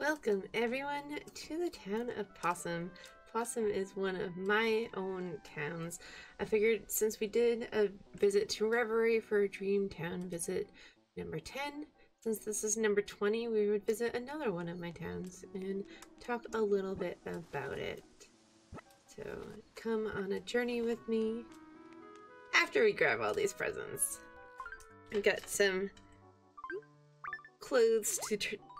Welcome everyone to the town of Pawsome. Pawsome is one of my own towns. I figured since we did a visit to Reverie for Dreamtown visit number 10, since this is number 20, we would visit another one of my towns and talk a little bit about it. So come on a journey with me after we grab all these presents. I got some clothes to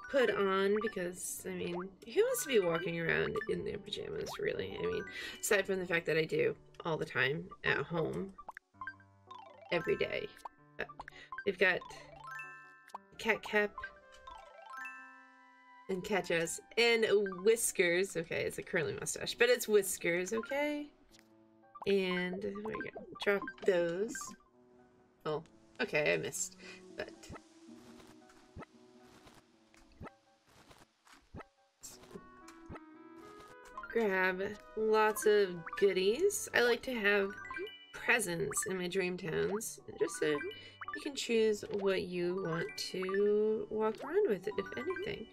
put on because, I mean, who wants to be walking around in their pajamas, really? I mean, aside from the fact that I do all the time at home, every day. But we've got cat cap and catches and whiskers. Okay, it's a curly mustache, but it's whiskers, okay? And we go. Drop those. Oh, okay, I missed. But grab lots of goodies. I like to have presents in my dream towns, just so you can choose what you want to walk around with, if anything.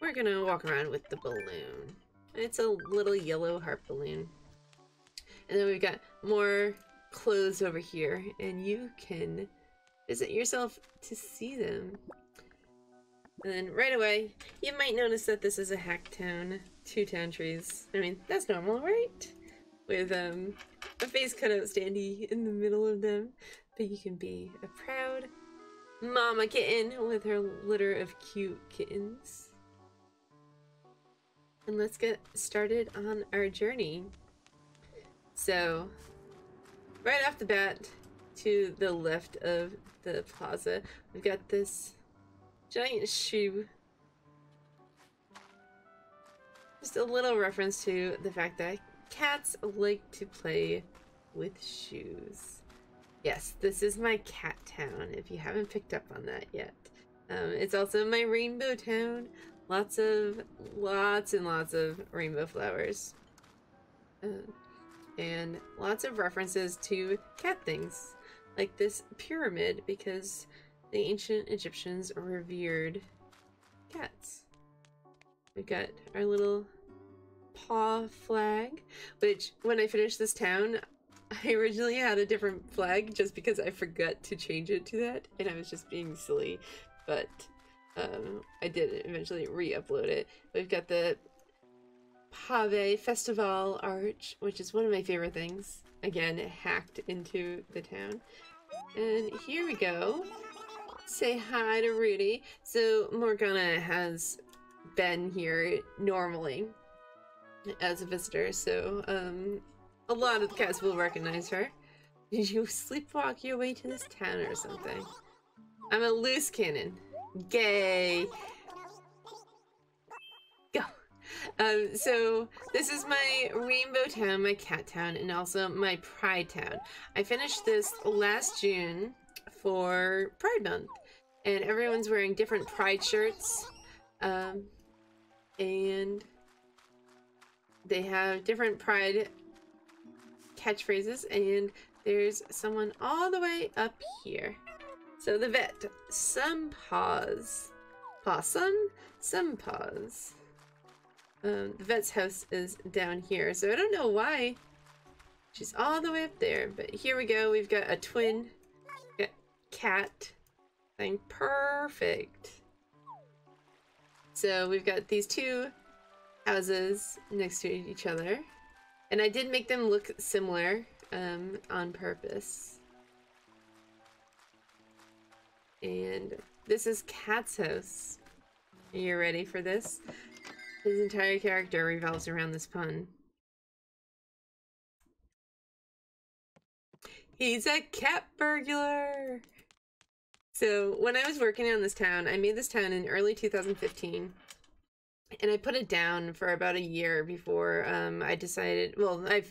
We're gonna walk around with the balloon. It's a little yellow heart balloon. And then we've got more clothes over here, and you can visit yourself to see them. And then right away, you might notice that this is a hack town. Two town trees. I mean, that's normal, right? With um, a face cutout standy in the middle of them. But you can be a proud mama kitten with her litter of cute kittens. And let's get started on our journey. So, right off the bat, to the left of the plaza, we've got this Giant shoe. Just a little reference to the fact that cats like to play with shoes. Yes, this is my cat town, if you haven't picked up on that yet. Um, it's also my rainbow town. Lots of, lots and lots of rainbow flowers. Uh, and lots of references to cat things. Like this pyramid, because the ancient Egyptians revered cats. We've got our little paw flag, which when I finished this town, I originally had a different flag just because I forgot to change it to that, and I was just being silly, but um, I did eventually re-upload it. We've got the Pave Festival Arch, which is one of my favorite things. Again, hacked into the town. And here we go say hi to Rudy. So Morgana has been here normally as a visitor, so um, a lot of the cats will recognize her. Did you sleepwalk your way to this town or something? I'm a loose cannon. Gay. Go. Um, so this is my rainbow town, my cat town, and also my pride town. I finished this last June for Pride Month. And everyone's wearing different pride shirts. Um, and they have different pride catchphrases. And there's someone all the way up here. So the vet, some paws. Pawsome, some paws. Um, the vet's house is down here, so I don't know why she's all the way up there. But here we go. We've got a twin cat thing. Perfect. So we've got these two houses next to each other. And I did make them look similar um, on purpose. And this is Cat's house. Are you ready for this? His entire character revolves around this pun. He's a cat burglar! So when I was working on this town, I made this town in early 2015 and I put it down for about a year before um, I decided, well, I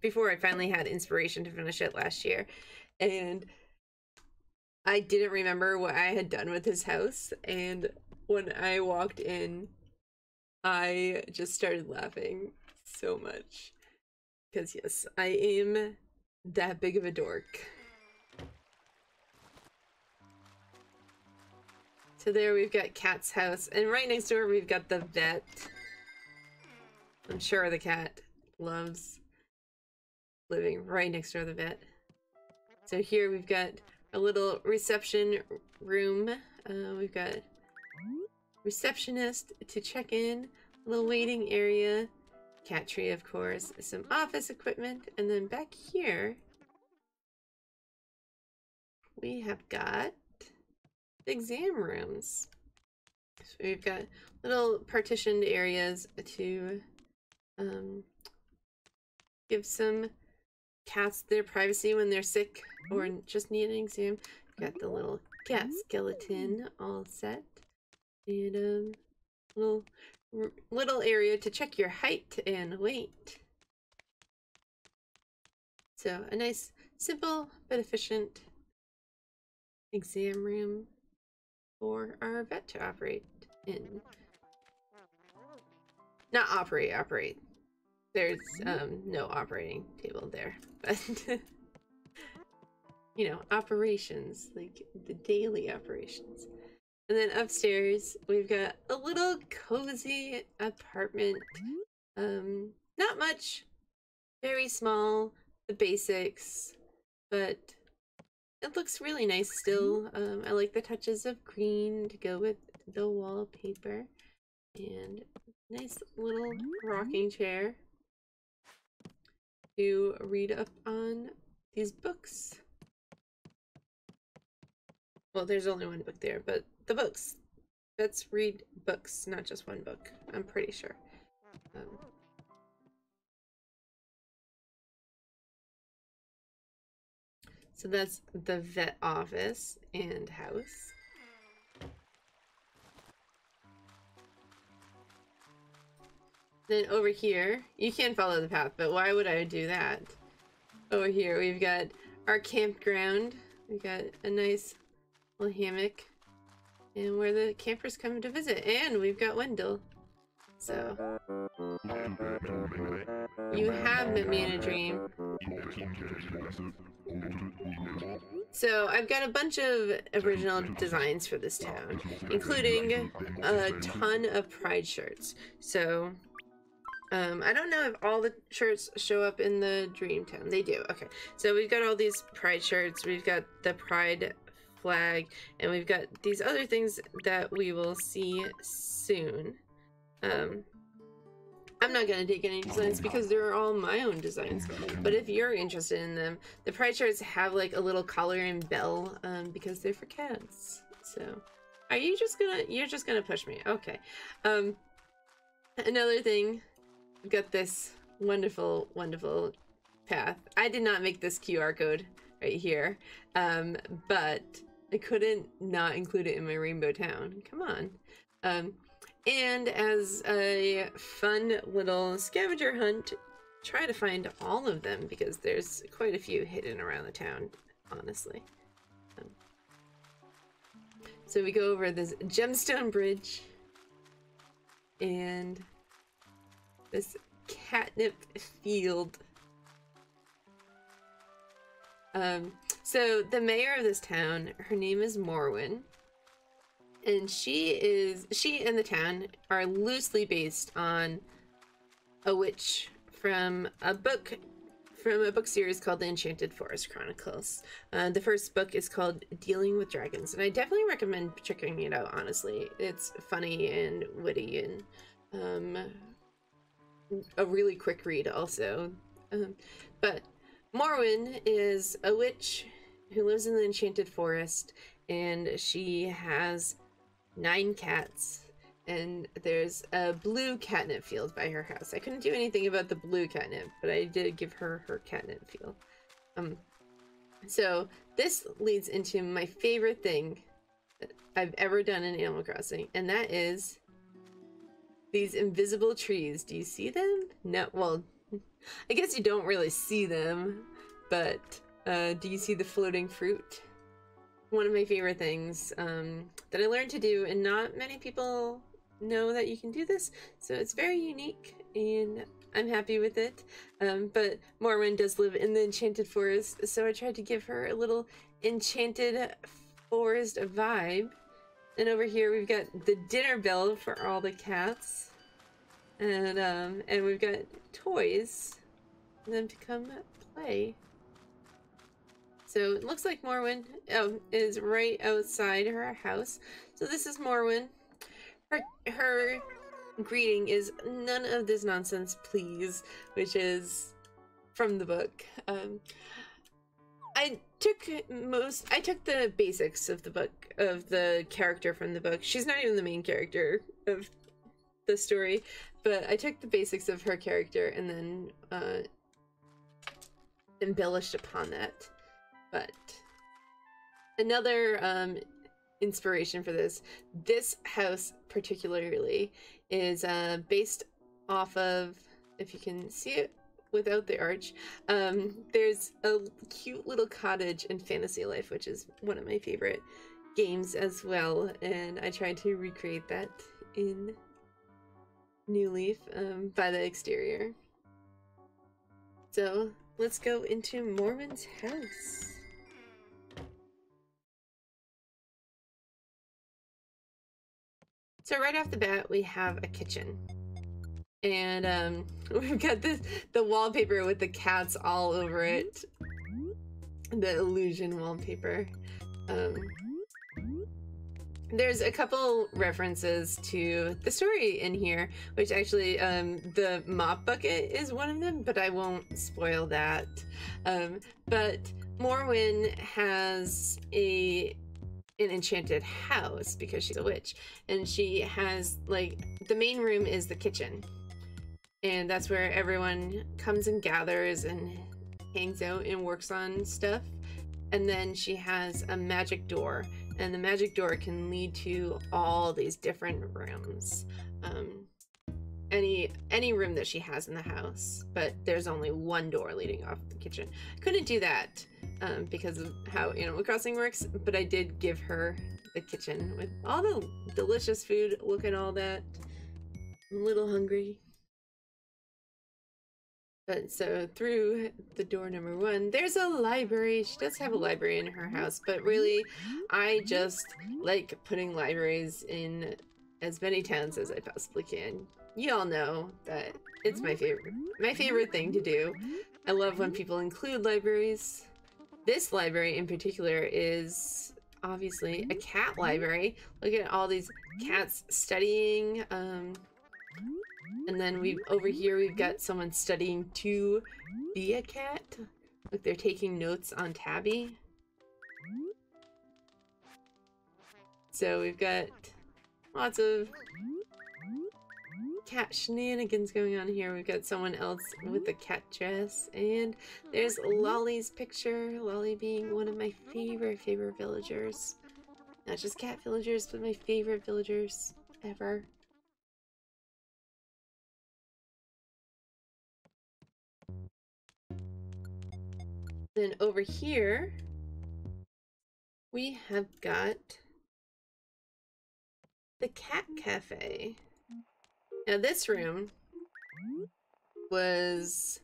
before I finally had inspiration to finish it last year. And I didn't remember what I had done with his house and when I walked in, I just started laughing so much. Because, yes, I am that big of a dork. So there we've got Cat's house, and right next door we've got the vet. I'm sure the cat loves living right next to the vet. So here we've got a little reception room. Uh, we've got receptionist to check in, a little waiting area, cat tree of course, some office equipment, and then back here we have got exam rooms. So we've got little partitioned areas to um, give some cats their privacy when they're sick or just need an exam. Got the little cat skeleton all set. And um little little area to check your height and weight. So a nice simple but efficient exam room for our vet to operate in. Not operate, operate. There's um no operating table there, but you know, operations, like the daily operations. And then upstairs, we've got a little cozy apartment. Um, not much, very small, the basics, but it looks really nice still. Um, I like the touches of green to go with the wallpaper. And nice little rocking chair to read up on these books. Well, there's only one book there, but the books. Let's read books, not just one book. I'm pretty sure. Um, so that's the vet office and house. Then over here, you can follow the path, but why would I do that? Over here, we've got our campground. We've got a nice little hammock. And where the campers come to visit. And we've got Wendell. So. You have met me in a dream. So I've got a bunch of original designs for this town, including a ton of pride shirts. So um, I don't know if all the shirts show up in the Dream Town. They do. Okay. So we've got all these pride shirts. We've got the pride flag. And we've got these other things that we will see soon. Um, I'm not going to take any designs because they're all my own designs. But if you're interested in them, the pride shirts have like a little collar and bell um, because they're for cats. So are you just gonna, you're just gonna push me. Okay. Um, another thing I've got this wonderful, wonderful path. I did not make this QR code right here, um, but I couldn't not include it in my Rainbow Town. Come on. Um, and as a fun little scavenger hunt, try to find all of them because there's quite a few hidden around the town, honestly. Um, so we go over this gemstone bridge and this catnip field. Um, so the mayor of this town, her name is Morwen, and she is she and the town are loosely based on a witch from a book from a book series called The Enchanted Forest Chronicles. Uh, the first book is called Dealing with Dragons, and I definitely recommend checking it out. Honestly, it's funny and witty and um, a really quick read also. Um, but Morwen is a witch who lives in the Enchanted Forest, and she has nine cats. And there's a blue catnip field by her house. I couldn't do anything about the blue catnip, but I did give her her catnip field. Um, so this leads into my favorite thing that I've ever done in Animal Crossing, and that is these invisible trees. Do you see them? No, well, I guess you don't really see them, but uh, do you see the floating fruit? One of my favorite things um, that I learned to do, and not many people know that you can do this. So it's very unique, and I'm happy with it. Um, but Morwen does live in the Enchanted Forest, so I tried to give her a little Enchanted Forest vibe. And over here we've got the dinner bell for all the cats. And um, and we've got toys. for them to come play. So it looks like Morwen oh, is right outside her house. So this is Morwen. Her her greeting is none of this nonsense, please, which is from the book. Um, I took most I took the basics of the book of the character from the book. She's not even the main character of the story, but I took the basics of her character and then uh, embellished upon that. But another um, inspiration for this, this house particularly, is uh, based off of, if you can see it without the arch, um, there's a cute little cottage in Fantasy Life, which is one of my favorite games as well, and I tried to recreate that in New Leaf um, by the exterior. So let's go into Morwen's house. So right off the bat, we have a kitchen. And um, we've got this the wallpaper with the cats all over it. The illusion wallpaper. Um, there's a couple references to the story in here, which actually um, the mop bucket is one of them, but I won't spoil that. Um, but Morwen has a an enchanted house because she's a witch. And she has like the main room is the kitchen. And that's where everyone comes and gathers and hangs out and works on stuff. And then she has a magic door. And the magic door can lead to all these different rooms. Um, any any room that she has in the house but there's only one door leading off the kitchen couldn't do that um, because of how Animal Crossing works, but I did give her the kitchen with all the delicious food. Look at all that. I'm a little hungry. But so through the door number one, there's a library. She does have a library in her house, but really, I just like putting libraries in as many towns as I possibly can. You all know that it's my favorite, my favorite thing to do. I love when people include libraries. This library in particular is obviously a cat library. Look at all these cats studying. Um, and then we over here we've got someone studying to be a cat. Look, they're taking notes on Tabby. So we've got lots of cat shenanigans going on here. We've got someone else with a cat dress. And there's Lolly's picture. Lolly being one of my favorite, favorite villagers. Not just cat villagers, but my favorite villagers ever. Then over here, we have got the cat cafe. Now this room was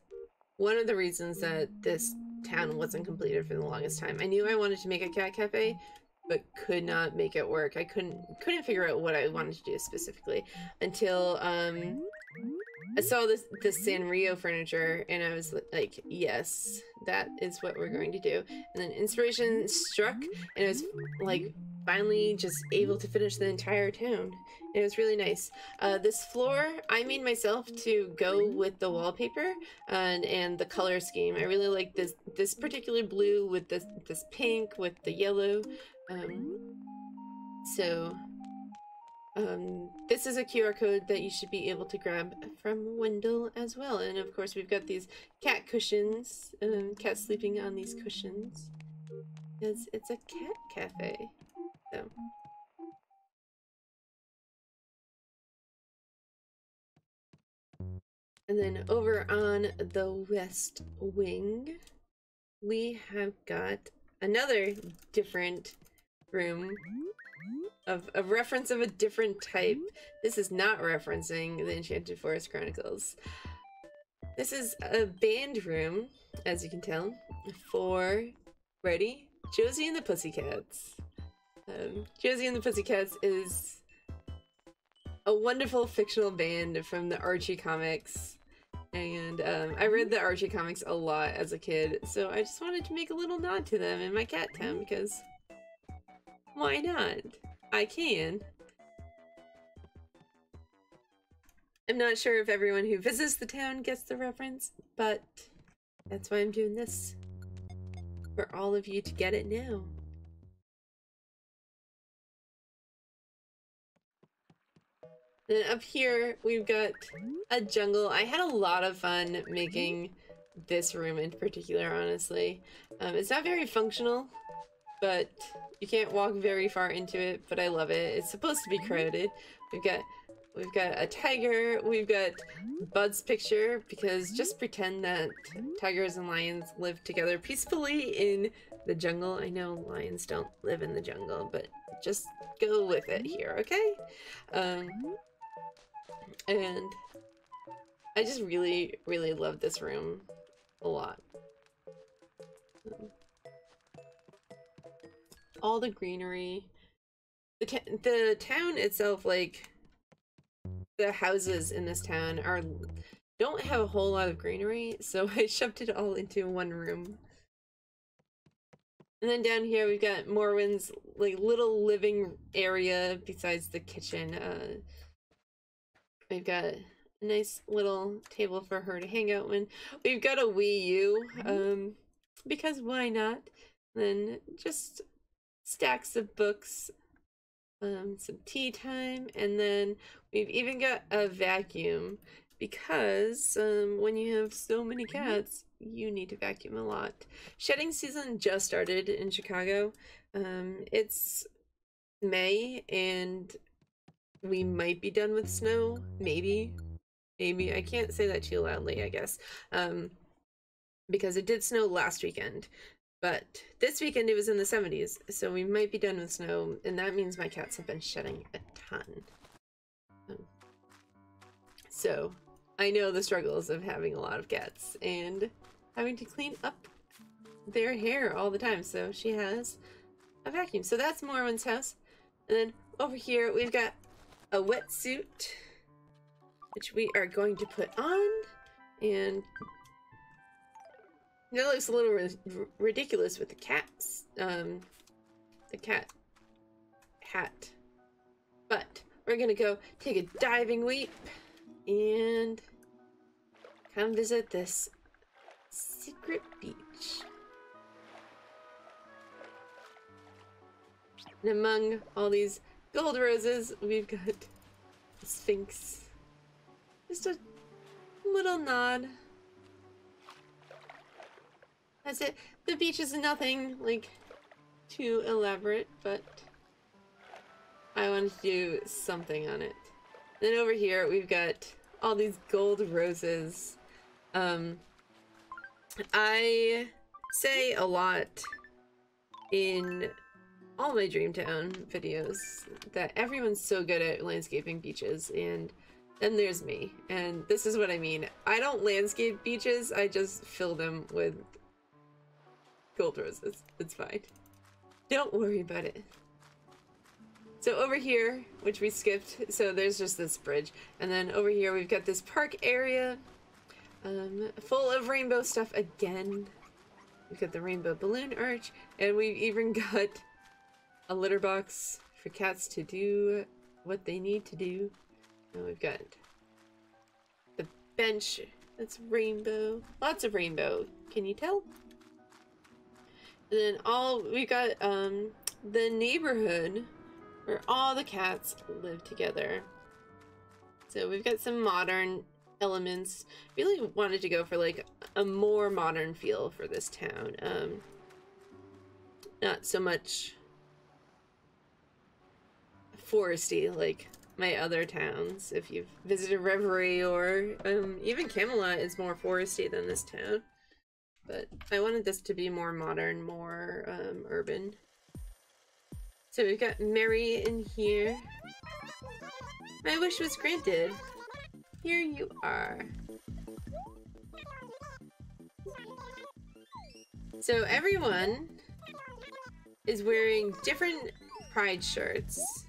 one of the reasons that this town wasn't completed for the longest time. I knew I wanted to make a cat cafe, but could not make it work. I couldn't couldn't figure out what I wanted to do specifically until um I saw this this Sanrio furniture and I was like, yes, that is what we're going to do. And then inspiration struck and I was like finally just able to finish the entire town. It was really nice. Uh, this floor, I made myself to go with the wallpaper and, and the color scheme. I really like this this particular blue with this this pink with the yellow. Um, so um, this is a QR code that you should be able to grab from Wendell as well. And of course, we've got these cat cushions, um, cat sleeping on these cushions. It's a cat cafe. So. And then over on the west wing, we have got another different room of a reference of a different type. This is not referencing the Enchanted Forest Chronicles. This is a band room, as you can tell, for ready Josie and the Pussycats. Um, Josie and the Pussycats is a wonderful fictional band from the Archie comics. And um, I read the Archie comics a lot as a kid, so I just wanted to make a little nod to them in my cat town because why not? I can. I'm not sure if everyone who visits the town gets the reference, but that's why I'm doing this. For all of you to get it now. Then up here, we've got a jungle. I had a lot of fun making this room in particular, honestly. Um, it's not very functional, but you can't walk very far into it, but I love it. It's supposed to be crowded. We've got we've got a tiger, we've got Bud's picture, because just pretend that tigers and lions live together peacefully in the jungle. I know lions don't live in the jungle, but just go with it here, okay? Um, and I just really, really love this room a lot. All the greenery. The, the town itself, like, the houses in this town are don't have a whole lot of greenery, so I shoved it all into one room. And then down here we've got Morwen's like little living area besides the kitchen. Uh, We've got a nice little table for her to hang out when we've got a Wii U, um, because why not? Then just stacks of books, um, some tea time, and then we've even got a vacuum because um, when you have so many cats, you need to vacuum a lot. Shedding season just started in Chicago. Um, it's May, and we might be done with snow. Maybe. Maybe. I can't say that too loudly, I guess. Um, because it did snow last weekend. But this weekend it was in the 70s, so we might be done with snow, and that means my cats have been shedding a ton. Um, so, I know the struggles of having a lot of cats and having to clean up their hair all the time. So she has a vacuum. So that's Morwen's house. And then over here we've got a wetsuit, which we are going to put on, and that looks a little ridiculous with the cat's, um, the cat hat. But we're gonna go take a diving leap and come visit this secret beach. And among all these gold roses. We've got Sphinx. Just a little nod. That's it. The beach is nothing like too elaborate, but I wanted to do something on it. Then over here we've got all these gold roses. Um, I say a lot in all my Dreamtown videos that everyone's so good at landscaping beaches and then there's me and this is what I mean. I don't landscape beaches, I just fill them with gold roses. It's fine. Don't worry about it. So over here, which we skipped, so there's just this bridge. And then over here we've got this park area um, full of rainbow stuff again. We've got the rainbow balloon arch, and we've even got a litter box for cats to do what they need to do. And we've got the bench that's rainbow. Lots of rainbow. Can you tell? And then all we got um the neighborhood where all the cats live together. So we've got some modern elements. Really wanted to go for like a more modern feel for this town. Um not so much foresty like my other towns. If you've visited Reverie or um, even Camelot is more foresty than this town. But I wanted this to be more modern, more um, urban. So we've got Mary in here. My wish was granted. Here you are. So everyone is wearing different pride shirts.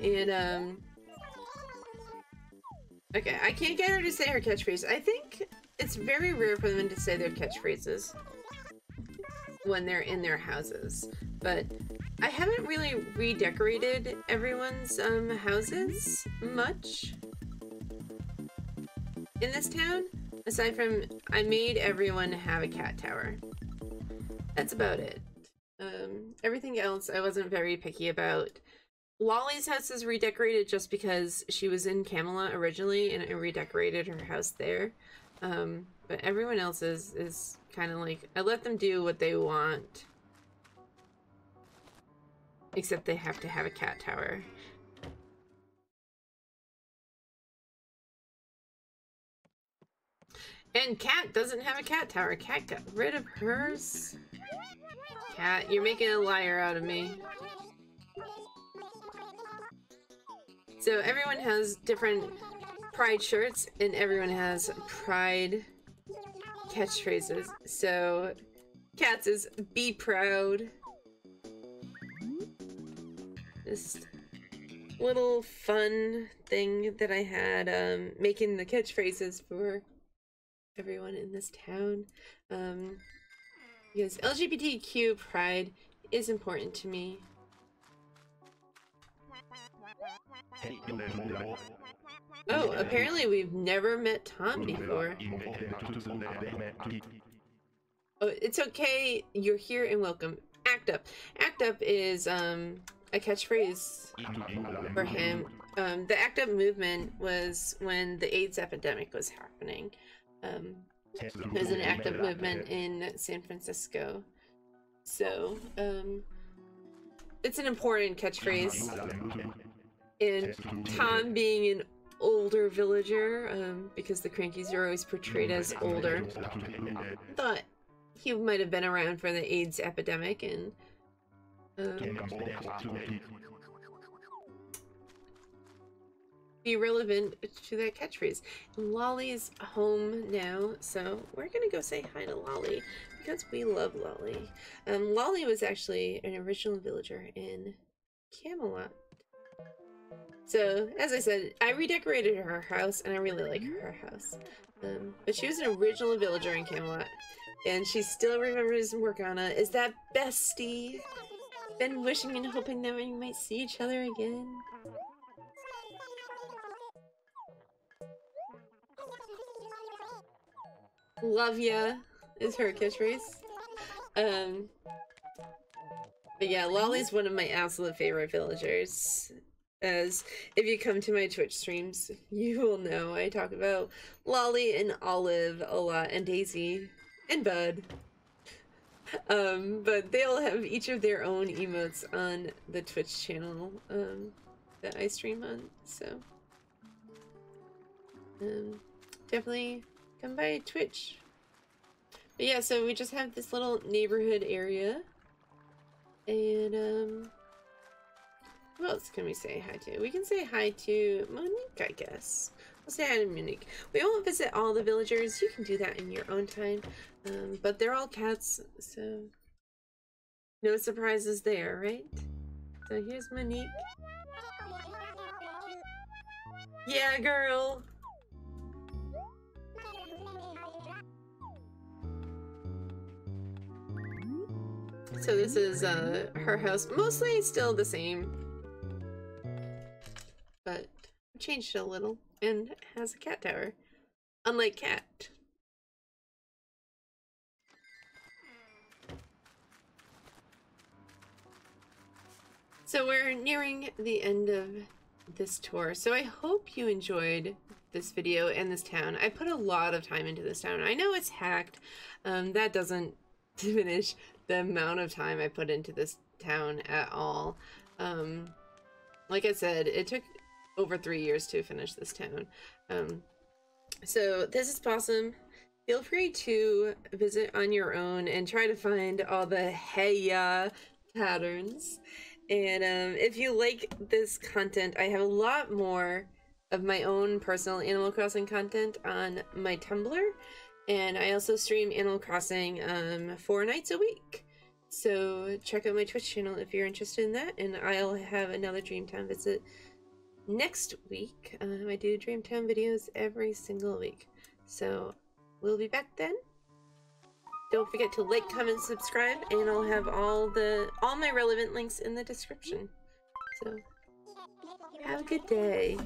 And, um... Okay, I can't get her to say her catchphrase. I think it's very rare for them to say their catchphrases when they're in their houses. But I haven't really redecorated everyone's um, houses much in this town. Aside from, I made everyone have a cat tower. That's about it. Um, everything else I wasn't very picky about. Lolly's house is redecorated just because she was in Camelot originally and I redecorated her house there. Um, but everyone else's is kind of like, I let them do what they want. Except they have to have a cat tower. And Cat doesn't have a cat tower. Cat got rid of hers. Cat, you're making a liar out of me. So everyone has different pride shirts and everyone has pride catchphrases. So Cat's is be proud. This little fun thing that I had um, making the catchphrases for everyone in this town. Um, because LGBTQ pride is important to me. Oh, apparently we've never met Tom before. Oh, it's okay. You're here and welcome. Act up. Act up is um a catchphrase for him. Um, the ACT UP movement was when the AIDS epidemic was happening. Um, there's an ACT UP movement in San Francisco. So, um, it's an important catchphrase. And Tom being an older villager, um, because the Crankies are always portrayed as older, thought he might have been around for the AIDS epidemic and um, be relevant to that catchphrase. Lolly's home now, so we're gonna go say hi to Lolly because we love Lolly. Um, Lolly was actually an original villager in Camelot. So, as I said, I redecorated her house, and I really like her house. Um, but she was an original villager in Camelot, and she still remembers Morgana. Is that bestie? Been wishing and hoping that we might see each other again. Love ya is her catchphrase. Um, but yeah, Lolly's one of my absolute favorite villagers. As if you come to my Twitch streams, you will know I talk about Lolly and Olive a lot, and Daisy and Bud. Um, but they'll have each of their own emotes on the Twitch channel um, that I stream on. So um, definitely come by Twitch. But yeah, so we just have this little neighborhood area. And, um, who else can we say hi to? We can say hi to Monique, I guess. We'll say hi to Monique. We won't visit all the villagers. You can do that in your own time. Um, but they're all cats, so no surprises there, right? So here's Monique. Yeah, girl! So this is uh, her house. Mostly still the same. But changed it a little and has a cat tower. Unlike Cat. So we're nearing the end of this tour. So I hope you enjoyed this video and this town. I put a lot of time into this town. I know it's hacked. Um, that doesn't diminish the amount of time I put into this town at all. Um, like I said, it took over three years to finish this town. Um, so this is Pawsome. feel free to visit on your own and try to find all the heya patterns. And um, if you like this content, I have a lot more of my own personal Animal Crossing content on my Tumblr. And I also stream Animal Crossing um, four nights a week. So check out my Twitch channel if you're interested in that. And I'll have another Dreamtown visit next week. Um, I do Dreamtown videos every single week. So we'll be back then. Don't forget to like, comment, subscribe, and I'll have all the all my relevant links in the description. So have a good day.